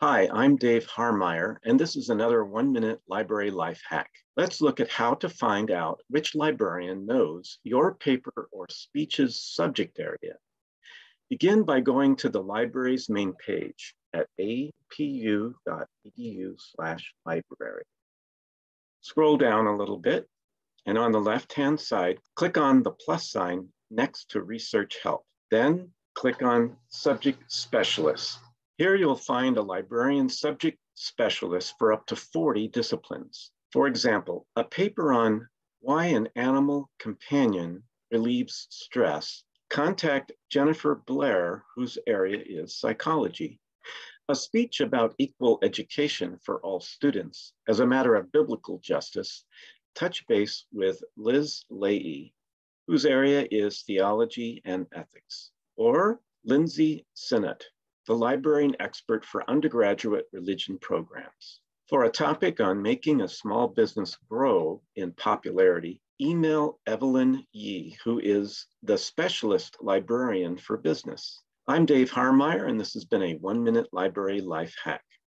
Hi, I'm Dave Harmeyer, and this is another one minute library life hack. Let's look at how to find out which librarian knows your paper or speech's subject area. Begin by going to the library's main page at apu.edu slash library. Scroll down a little bit, and on the left-hand side, click on the plus sign next to Research Help. Then click on Subject Specialists. Here you'll find a librarian subject specialist for up to 40 disciplines. For example, a paper on why an animal companion relieves stress. Contact Jennifer Blair, whose area is psychology. A speech about equal education for all students as a matter of biblical justice. Touch base with Liz Leahy, whose area is theology and ethics. Or Lindsay Sinnott, the librarian expert for undergraduate religion programs. For a topic on making a small business grow in popularity, email Evelyn Yee, who is the specialist librarian for business. I'm Dave Harmeyer, and this has been a one minute library life hack.